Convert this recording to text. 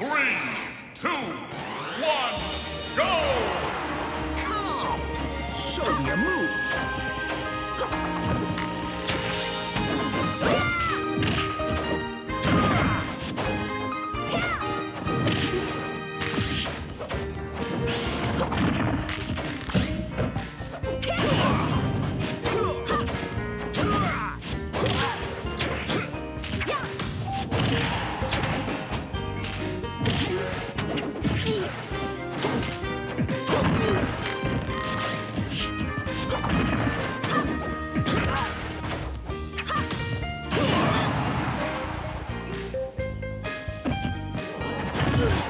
Three, two, Game!